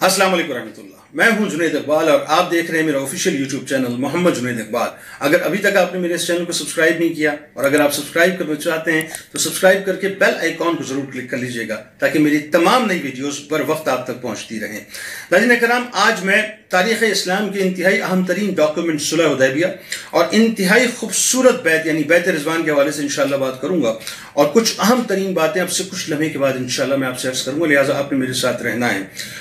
السلام علیکم ورحمۃ اللہ۔ میں ہوں جنید اقبال اور آپ دیکھ رہے ہیں میرا official YouTube channel Muhammad Junaid Iqbal. اگر ابھی تک آپ نے میرے اس چینل کو سبسکرائب نہیں کیا اور اگر آپ سبسکرائب کرنا چاہتے ہیں تو سبسکرائب کر کے بیل آئیکن کو ضرور کلک کر لیجیے گا تاکہ میری تمام نئی ویڈیوز بر وقت آپ تک پہنچتی رہیں۔ ناظرین کرام، آج میں تاریخ اسلام کے انتہائی اہم ترین ڈاکومنٹ صلح حدیبیہ اور انتہائی خوبصورت بیت یعنی بیت رضوان کے حوالے سے انشاءاللہ بات کروں گا اور کچھ اہم ترین باتیں اب سے کچھ لمحے کے بعد انشاءاللہ میں آپ سے عرض کروں گا، لہٰذا آپ نے میرے ساتھ رہنا ہے۔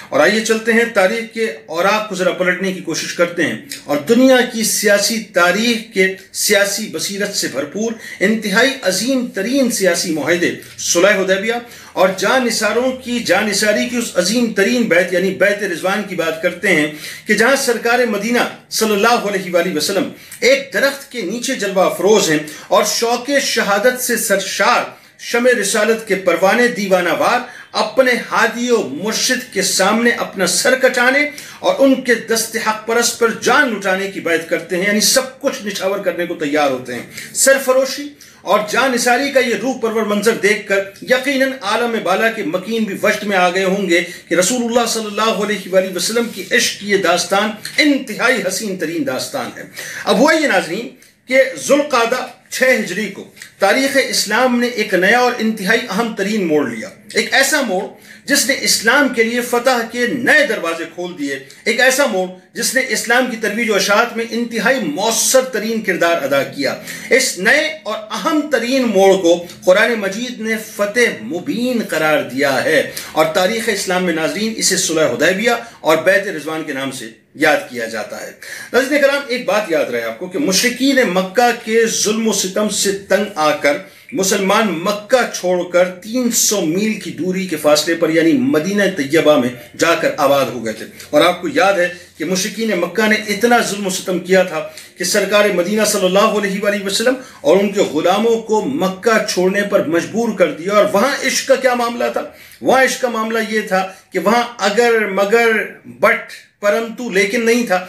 اور آئیے چلتے ہیں، تاریخ کے اوراق کو ذرا پلٹنے کی کوشش کرتے ہیں۔ اور دنیا کی سیاسی تاریخ کے سیاسی بصیرت سے بھرپور انتہائی عظیم ترین سیاسی معاہدے، صلح حدیبیہ اور جان نثاروں کی جان نثاری کی اس عظیم ترین بیت یعنی بیت رضوان کی بات کرتے ہیں کہ جہاں سرکار مدینہ صلی اللہ علیہ وآلہ وسلم ایک درخت کے نیچے جلوہ افروز ہیں اور شوق شہادت سے سرشار شمع رسالت کے پروانے دیوانہ وار اپنے ہادی و مرشد کے سامنے اپنا سر کٹانے اور ان کے دست حق پرس پر جان لٹانے کی بیعت کرتے ہیں یعنی سب کچھ نچھاور کرنے کو تیار ہوتے ہیں۔ سرفروشی اور جان نثاری کا یہ روح پرور منظر دیکھ کر یقیناً عالم بالا کے مکین بھی وشت میں آگئے ہوں گے کہ رسول اللہ صلی اللہ علیہ وآلہ وسلم کی عشق کی یہ داستان انتہائی حسین ترین داستان ہے۔ اب وہ یہ ناظرین کہ ذوالقادہ چھ ہجری کو تاریخ اسلام نے ایک نیا اور انتہائی اہم ترین موڑ لیا۔ ایک ایسا موڑ جس نے اسلام کے لیے فتح کے نئے دروازے کھول دیے۔ ایک ایسا موڑ جس نے اسلام کی ترویج و اشاعت میں انتہائی مؤثر ترین کردار ادا کیا۔ اس نئے اور اہم ترین موڑ کو قرآن مجید نے فتح مبین قرار دیا ہے۔ اور تاریخ اسلام میں ناظرین اسے صلح حدیبیہ اور بیت رضوان کے نام سے یاد کیا جاتا ہے۔ ناظرین کرام، ایک بات یاد رہے آپ کو کہ مشرقین مکہ کے ظلم و ستم سے تنگ آ کر مسلمان مکہ چھوڑ کر تین سو میل کی دوری کے فاصلے پر یعنی مدینہ طیبہ میں جا کر آباد ہو گئے تھے۔ اور آپ کو یاد ہے کہ مشرقین مکہ نے اتنا ظلم و ستم کیا تھا کہ سرکار مدینہ صلی اللہ علیہ وآلہ وسلم اور ان کے غلاموں کو مکہ چھوڑنے پر مجبور کر دیا۔ اور وہاں عشق کا کیا معاملہ تھا؟ وہاں عشق کا معاملہ یہ تھا کہ وہاں اگر مگر بٹ پرنتو لیکن نہیں تھا۔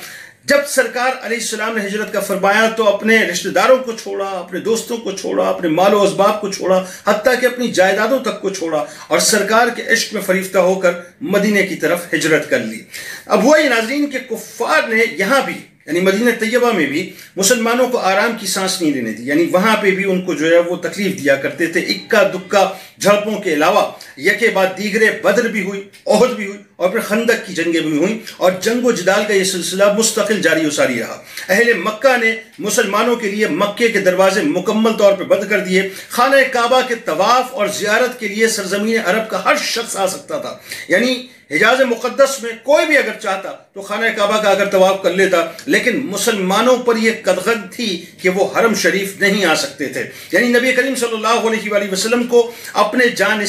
جب سرکار علیہ السلام نے ہجرت کا فرمایا تو اپنے رشتہ داروں کو چھوڑا، اپنے دوستوں کو چھوڑا، اپنے مال و اسباب کو چھوڑا، حتیٰ کہ اپنی جائیدادوں تک کو چھوڑا اور سرکار کے عشق میں فریفتہ ہو کر مدینہ کی طرف ہجرت کر لی۔ اب وہ ناظرین کے کفار نے یہاں بھی یعنی مدینہ طیبہ میں بھی مسلمانوں کو آرام کی سانس نہیں لینے دی۔ یعنی وہاں پہ بھی ان کو جو ہے وہ تکلیف دیا کرتے تھے۔ اکا دکا جھڑپوں کے علاوہ، یکے بعد دیگرے بدر بھی ہوئی عہد بھی ہوئی۔ اور پھر خندق کی جنگیں بھی ہوئیں اور جنگ و جدال کا یہ سلسلہ مستقل جاری و ساری رہا۔ اہل مکہ نے مسلمانوں کے لیے مکے کے دروازے مکمل طور پہ بند کر دیے۔ خانہ کعبہ کے طواف اور زیارت کے لیے سرزمین عرب کا ہر شخص آ سکتا تھا۔ یعنی حجاز مقدس میں کوئی بھی اگر چاہتا تو خانہ کعبہ کا اگر طواف کر لیتا، لیکن مسلمانوں پر یہ قدغد تھی کہ وہ حرم شریف نہیں آ سکتے تھے۔ یعنی نبی کریم صلی اللہ علیہ وآلہ وسلم کو اپنے جان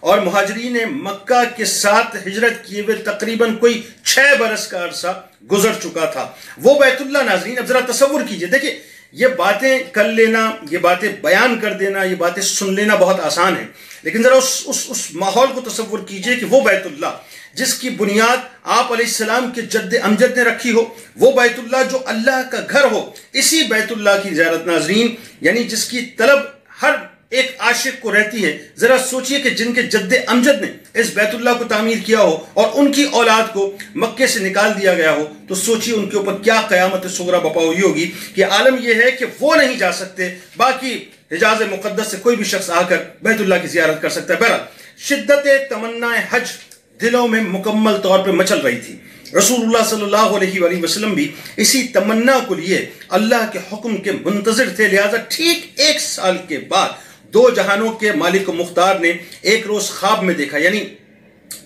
اور مہاجرین مکہ کے ساتھ ہجرت کیے ہوئے تقریباً کوئی چھ برس کا عرصہ گزر چکا تھا۔ وہ بیت اللہ ناظرین، اب ذرا تصور کیجیے۔ دیکھیں یہ باتیں کر لینا، یہ باتیں بیان کر دینا، یہ باتیں سن لینا بہت آسان ہے لیکن ذرا اس اس اس ماحول کو تصور کیجیے کہ وہ بیت اللہ، جس کی بنیاد آپ علیہ السلام کے جد امجد نے رکھی ہو، وہ بیت اللہ جو اللہ کا گھر ہو، اسی بیت اللہ کی زیارت ناظرین یعنی جس کی طلب ہر ایک عاشق کو رہتی ہے۔ ذرا سوچئے کہ جن کے جد امجد نے اس بیت اللہ کو تعمیر کیا ہو اور ان کی اولاد کو مکے سے نکال دیا گیا ہو، تو سوچئے ان کے اوپر کیا قیامت سغرہ بپا ہوئی ہوگی۔ کہ عالم یہ ہے کہ وہ نہیں جا سکتے، باقی حجاز مقدس سے کوئی بھی شخص آ کر بیت اللہ کی زیارت کر سکتا ہے۔ بہرحال، شدت تمنا حج دلوں میں مکمل طور پہ مچل رہی تھی۔ رسول اللہ صلی اللہ علیہ وآلہ وسلم بھی اسی تمنا کو لیے اللہ کے حکم کے منتظر تھے، لہٰذا ٹھیک ایک سال کے بعد دو جہانوں کے مالک مختار نے ایک روز خواب میں دیکھا یعنی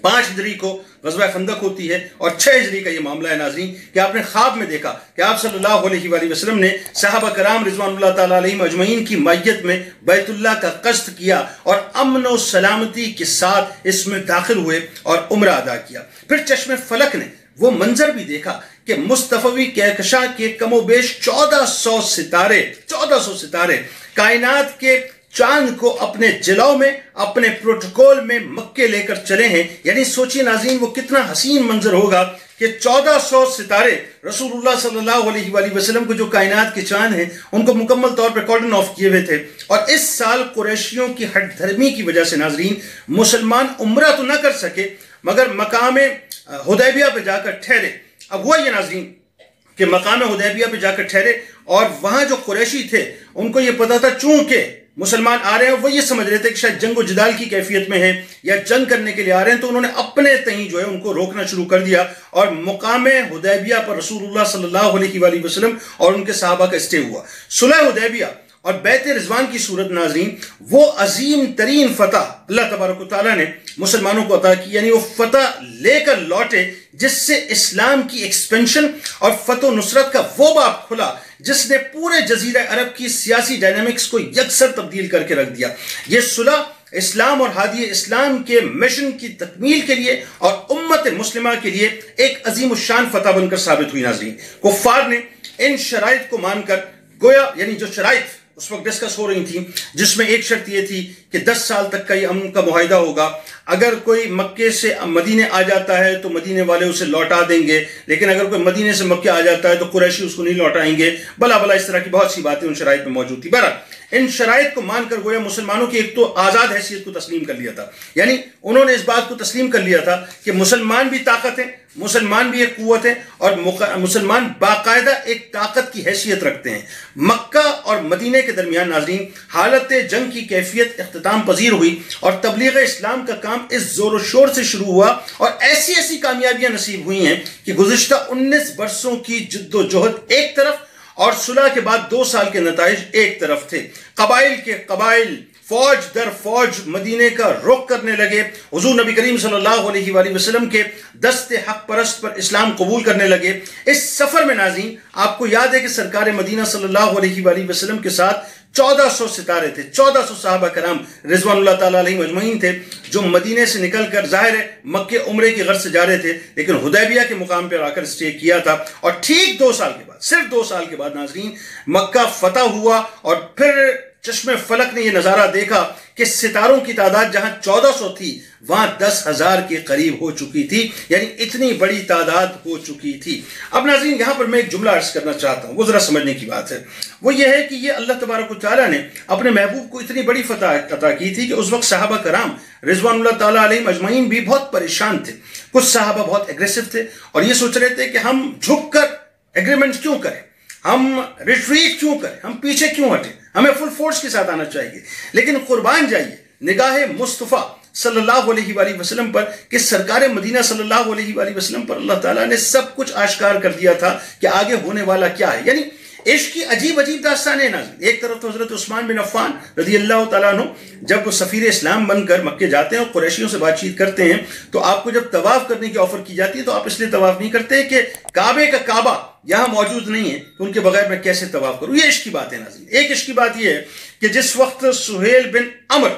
پانچ ہجری کو غزوہ خندق ہوتی ہے اور چھ ہجری کا یہ معاملہ ہے ناظرین کہ آپ نے خواب میں دیکھا کہ آپ صلی اللہ علیہ وآلہ وسلم نے صحابہ کرام رضوان اللہ تعالیٰ علیہ مجمعین کی مائیت میں بیت اللہ کا قصد کیا اور امن و سلامتی کے ساتھ اس میں داخل ہوئے اور عمرہ ادا کیا۔ پھر چشم فلک نے وہ منظر بھی دیکھا کہ مصطفی کہکشاں کے کم و بیش چودہ سو ستارے، چودہ سو ستارے کائنات کے چاند کو اپنے جلاؤ میں، اپنے پروٹوکول میں مکے لے کر چلے ہیں۔ یعنی سوچی ناظرین، وہ کتنا حسین منظر ہوگا کہ چودہ سو ستارے رسول اللہ صلی اللہ علیہ وآلہ وسلم کو جو کائنات کے چاند ہیں، ان کو مکمل طور پر کارڈن آف کیے ہوئے تھے۔ اور اس سال قریشیوں کی ہٹ دھرمی کی وجہ سے ناظرین، مسلمان عمرہ تو نہ کر سکے، مگر مقام حدیبیہ پہ جا کر ٹھہرے۔ اب ہوا یہ ناظرین کہ مقام حدیبیہ پہ جا کر ٹھہرے اور وہاں جو قریشی تھے، ان کو یہ پتا تھا چونکہ مسلمان آ رہے ہیں، وہ یہ سمجھ رہے تھے کہ شاید جنگ و جدال کی کیفیت میں ہے یا جنگ کرنے کے لیے آ رہے ہیں، تو انہوں نے اپنے تئیں جو ہے ان کو روکنا شروع کر دیا اور مقام حدیبیہ پر رسول اللہ صلی اللہ علیہ وآلہ وسلم اور ان کے صحابہ کا اسٹے ہوا۔ صلح حدیبیہ اور بیت رضوان کی صورت ناظرین، وہ عظیم ترین فتح اللہ تبارک و تعالیٰ نے مسلمانوں کو عطا کی یعنی وہ فتح لے کر لوٹے، جس سے اسلام کی ایکسپینشن اور فتح و نصرت کا وہ باپ کھلا۔ جس نے پورے جزیرہ عرب کی سیاسی ڈائنامکس کو یکسر تبدیل کر کے رکھ دیا۔ یہ صلح اسلام اور ہادی اسلام کے مشن کی تکمیل کے لیے اور امت مسلمہ کے لیے ایک عظیم الشان فتح بن کر ثابت ہوئی۔ ناظرین، کفار نے ان شرائط کو مان کر گویا یعنی جو شرائط اس وقت ڈسکس ہو رہی تھیں، جس میں ایک شرط یہ تھی کہ دس سال تک کا یہ امن کا معاہدہ ہوگا۔ اگر کوئی مکے سے مدینے آ جاتا ہے تو مدینے والے اسے لوٹا دیں گے، لیکن اگر کوئی مدینے سے مکے آ جاتا ہے تو قریشی اس کو نہیں لوٹائیں گے۔ بلا بلا اس طرح کی بہت سی باتیں ان شرائط میں موجود تھی برا ان شرائط کو مان کر گویا مسلمانوں کی ایک تو آزاد حیثیت کو تسلیم کر لیا تھا۔ یعنی انہوں نے اس بات کو تسلیم کر لیا تھا کہ مسلمان بھی طاقت ہیں مسلمان بھی ایک قوت ہے اور مسلمان باقاعدہ ایک طاقت کی حیثیت رکھتے ہیں۔ مکہ اور مدینہ کے درمیان ناظرین، حالت جنگ کی کیفیت اختتام پذیر ہوئی اور تبلیغ اسلام کا کام اس زور و شور سے شروع ہوا اور ایسی ایسی کامیابیاں نصیب ہوئی ہیں کہ گزشتہ انیس برسوں کی جد و جہد ایک طرف اور صلح کے بعد دو سال کے نتائج ایک طرف تھے۔ قبائل کے قبائل فوج در فوج مدینے کا رخ کرنے لگے۔ حضور نبی کریم صلی اللہ علیہ وآلہ وسلم کے دست حق پرست پر اسلام قبول کرنے لگے۔ اس سفر میں ناظرین، آپ کو یاد ہے کہ سرکار مدینہ صلی اللہ علیہ وآلہ وسلم کے ساتھ چودہ سو ستارے تھے۔ چودہ سو صحابہ کرام رضوان اللہ تعالیٰ علیہ مجمعین تھے، جو مدینے سے نکل کر ظاہر ہے مکہ عمرے کی غرض سے جا رہے تھے، لیکن حدیبیہ کے مقام پر آ کر اسٹے کیا تھا۔ اور ٹھیک دو سال کے بعد، صرف دو سال کے بعد ناظرین، مکہ فتح ہوا اور پھر چشم فلک نے یہ نظارہ دیکھا کہ ستاروں کی تعداد جہاں چودہ سو تھی، وہاں دس ہزار کے قریب ہو چکی تھی یعنی اتنی بڑی تعداد ہو چکی تھی۔ اب ناظرین، یہاں پر میں ایک جملہ عرض کرنا چاہتا ہوں، وہ ذرا سمجھنے کی بات ہے۔ وہ یہ ہے کہ یہ اللہ تبارک و تعالیٰ نے اپنے محبوب کو اتنی بڑی فتح عطا کی تھی کہ اس وقت صحابہ کرام رضوان اللہ تعالیٰ علیہ مجمعین بھی بہت پریشان تھے۔ کچھ صحابہ بہت اگریسو تھے اور یہ سوچ رہے تھے کہ ہم جھک کر ایگریمنٹ کیوں کریں؟ ہم ریٹریٹ کیوں کریں؟ ہم پیچھے کیوں ہٹیں؟ ہمیں فل فورس کے ساتھ آنا چاہیے۔ لیکن قربان جائیے، نگاہ مصطفیٰ صلی اللہ علیہ وآلہ وسلم پر کہ سرکار مدینہ صلی اللہ علیہ وآلہ وسلم پر اللہ تعالیٰ نے سب کچھ آشکار کر دیا تھا کہ آگے ہونے والا کیا ہے۔ یعنی عشق کی عجیب عجیب داستان ہے نازل۔ ایک طرف تو حضرت عثمان بن عفان رضی اللہ تعالیٰ عنہ جب وہ سفیر اسلام بن کر مکے جاتے ہیں اور قریشیوں سے بات چیت کرتے ہیں، تو آپ کو جب طواف کرنے کی آفر کی جاتی ہے تو آپ اس لیے طواف نہیں کرتے کہ کعبے کا کعبہ یہاں موجود نہیں ہے، تو ان کے بغیر میں کیسے طواف کروں؟ یہ عشق کی بات ہے نازل۔ ایک عشق کی بات یہ ہے کہ جس وقت سہیل بن عمر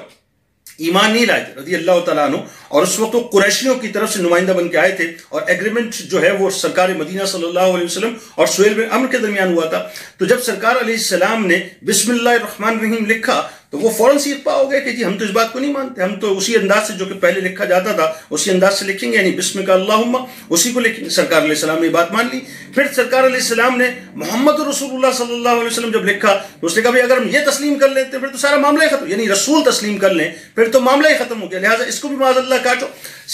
ایمان نہیں لائے تھے، رضی اللہ تعالیٰ عنہ۔ اور اس وقت وہ قریشیوں کی طرف سے نمائندہ بن کے آئے تھے۔ اور ایگریمنٹ جو ہے وہ سرکار مدینہ صلی اللہ علیہ وسلم اور سہیل بن امر کے درمیان ہوا تھا۔ تو جب سرکار علیہ السلام نے بسم اللہ الرحمن الرحیم لکھا تو وہ فوراً سیکھ پاؤ گے کہ جی ہم تو اس بات کو نہیں مانتے، ہم تو اسی انداز سے جو کہ پہلے لکھا جاتا تھا، اسی انداز سے لکھیں گے یعنی بسم کا اللہ اسی کو لکھیں گے، سرکار علیہ السلام نے یہ بات مان لی۔ پھر سرکار علیہ السلام نے محمد رسول اللہ صلی اللہ علیہ وسلم جب لکھا، تو اس نے کہا بھائی اگر ہم یہ تسلیم کر لیتے پھر تو سارا معاملہ ہی ختم یعنی رسول تسلیم کر لیں، پھر تو معاملہ ہی ختم ہو گیا۔ لہٰذا اس کو بھی معاذ اللہ کاٹو۔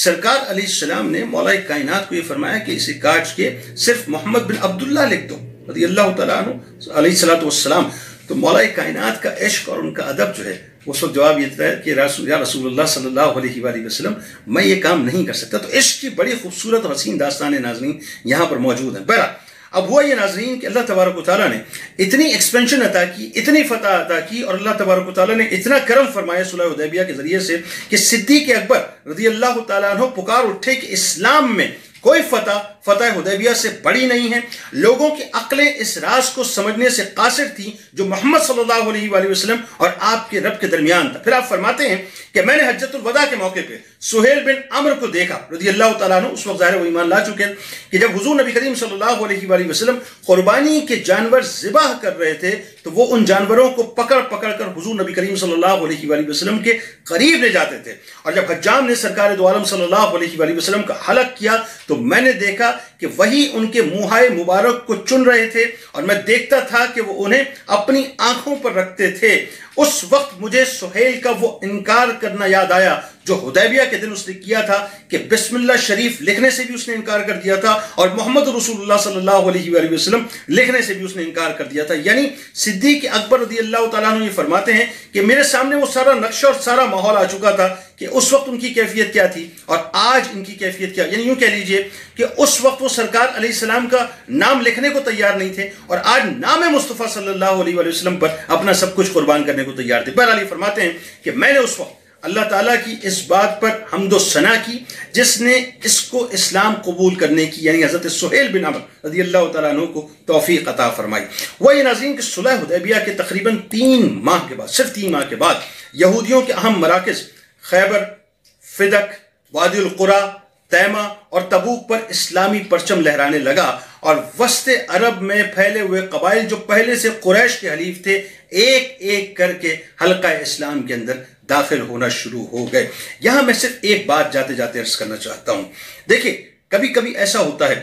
سرکار علیہ السلام نے مولا کائنات کو یہ فرمایا کہ اسے کاٹ کے صرف محمد بن عبداللہ لکھ دو، رضی اللہ تعالیٰ عنہ، علیہ السلام والسلام۔ تو مولا کائنات کا عشق اور ان کا ادب جو ہے، اس وقت جواب یہ دیتا ہے کہ رسول یا رسول اللہ صلی اللہ علیہ وآلہ وسلم، میں یہ کام نہیں کر سکتا۔ تو عشق کی بڑی خوبصورت اور حسین داستان ناظرین یہاں پر موجود ہیں۔ بہرحال اب وہ یہ ناظرین کہ اللہ تبارک و تعالیٰ نے اتنی ایکسپینشن عطا کی، اتنی فتح عطا کی اور اللہ تبارک و تعالیٰ نے اتنا کرم فرمایا صلح حدیبیہ کے ذریعے سے کہ صدیق اکبر رضی اللہ تعالیٰ عنہ پکار اٹھے کہ اسلام میں کوئی فتح فتح حدیبیہ سے بڑی نہیں ہے۔ لوگوں کی عقلیں اس راز کو سمجھنے سے قاصر تھیں جو محمد صلی اللہ علیہ وآلہ وسلم اور آپ کے رب کے درمیان تھا۔ پھر آپ فرماتے ہیں کہ میں نے حجت الوداع کے موقع پہ سہیل بن عمر کو دیکھا، رضی اللہ تعالیٰ عنہ، اس وقت ظاہر وہ ایمان لا چکے کہ جب حضور نبی کریم صلی اللہ علیہ وآلہ وسلم قربانی کے جانور ذبح کر رہے تھے، تو وہ ان جانوروں کو پکڑ پکڑ کر حضور نبی کریم صلی اللہ علیہ وآلہ وسلم کے قریب لے جاتے تھے۔ اور جب حجام نے سرکار دو عالم صلی اللہ علیہ وآلہ وسلم کا حلق کیا تو میں نے دیکھا کہ وہی ان کے موہائے مبارک کو چن رہے تھے اور میں دیکھتا تھا کہ وہ انہیں اپنی آنکھوں پر رکھتے تھے اس وقت مجھے سہیل کا وہ انکار کرنا یاد آیا جو حدیبیہ کے دن اس نے کیا تھا کہ بسم اللہ شریف لکھنے سے بھی اس نے انکار کر دیا تھا اور محمد رسول اللہ صلی اللہ علیہ وآلہ وسلم لکھنے سے بھی اس نے انکار کر دیا تھا۔ یعنی صدیق اکبر رضی اللہ تعالیٰ عنہ یہ فرماتے ہیں کہ میرے سامنے وہ سارا نقشہ اور سارا ماحول آ چکا تھا کہ اس وقت ان کی کیفیت کیا تھی اور آج ان کی کیفیت کیا۔ یعنی یوں کہہ لیجیے کہ اس وقت وہ سرکار علیہ السلام کا نام لکھنے کو تیار نہیں تھے اور آج نام مصطفیٰ صلی اللہ علیہ وسلم پر اپنا سب کچھ قربان کرنے کرنے کو تیار تھے۔ بہرحال یہ فرماتے ہیں کہ میں نے اس وقت اللہ تعالیٰ کی اس بات پر حمد و ثنا کی، جس نے اس کو اسلام قبول کرنے کی یعنی حضرت سہیل بن عمر رضی اللہ تعالیٰ عنہ کو توفیق عطا فرمائی۔ وہ یہ ناظرین کہ صلح حدیبیہ کے تقریباً تین ماہ کے بعد، صرف تین ماہ کے بعد یہودیوں کے اہم مراکز خیبر، فدق، وادی القرا، تیمہ اور تبوک پر اسلامی پرچم لہرانے لگا۔ اور وسط عرب میں پھیلے ہوئے قبائل جو پہلے سے قریش کے حلیف تھے، ایک ایک کر کے حلقہ اسلام کے اندر داخل ہونا شروع ہو گئے۔ یہاں میں صرف ایک بات جاتے جاتے عرض کرنا چاہتا ہوں۔ دیکھیں کبھی کبھی ایسا ہوتا ہے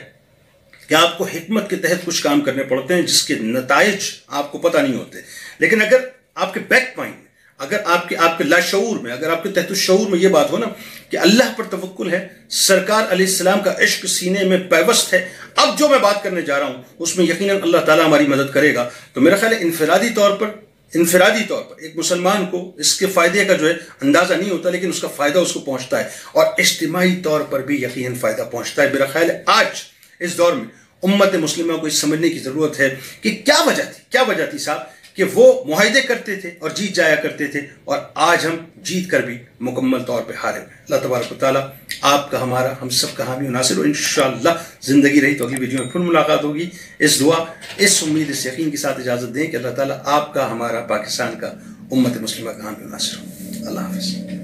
کہ آپ کو حکمت کے تحت کچھ کام کرنے پڑتے ہیں جس کے نتائج آپ کو پتہ نہیں ہوتے، لیکن اگر آپ کے بیک پوائنٹ اگر آپ کے آپ کے لاشعور میں، اگر آپ کے تحت الشعور میں یہ بات ہو نا کہ اللہ پر توکل ہے، سرکار علیہ السلام کا عشق سینے میں پیوست ہے۔ اب جو میں بات کرنے جا رہا ہوں، اس میں یقیناً اللہ تعالیٰ ہماری مدد کرے گا۔ تو میرا خیال ہے انفرادی طور پر انفرادی طور پر ایک مسلمان کو اس کے فائدے کا جو ہے اندازہ نہیں ہوتا، لیکن اس کا فائدہ اس کو پہنچتا ہے۔ اور اجتماعی طور پر بھی یقیناً فائدہ پہنچتا ہے۔ میرا خیال ہے آج اس دور میں امت مسلمہ کو اس سمجھنے کی ضرورت ہے کہ کیا وجہ تھی؟ کیا وجہ تھی صاحب؟ کہ وہ معاہدے کرتے تھے اور جیت جایا کرتے تھے اور آج ہم جیت کر بھی مکمل طور پہ ہارے اللہ تبارک و تعالیٰ آپ کا ہمارا، ہم سب کا حامی و ناصر ہو۔ انشاءاللہ زندگی رہی تو اگلی ویڈیو میں پھر ملاقات ہوگی۔ اس دعا، اس امید، اس یقین کے ساتھ اجازت دیں کہ اللہ تعالیٰ آپ کا، ہمارا پاکستان کا امت مسلمہ کا حامی و ناصر ہو۔ اللہ حافظ۔